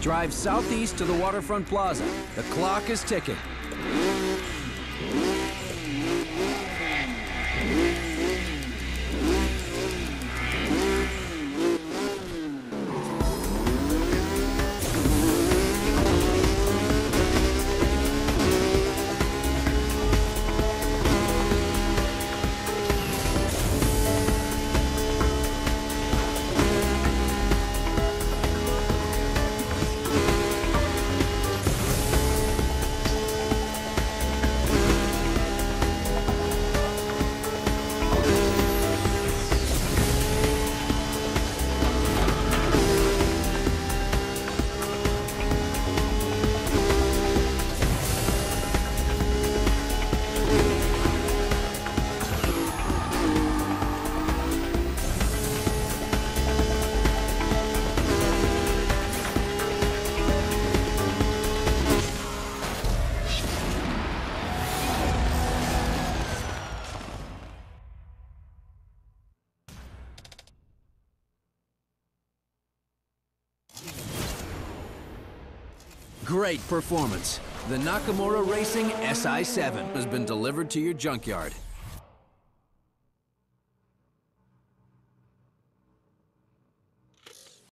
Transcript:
Drive southeast to the Waterfront Plaza. The clock is ticking. Great performance. The Nakamura Racing SI7 has been delivered to your junkyard.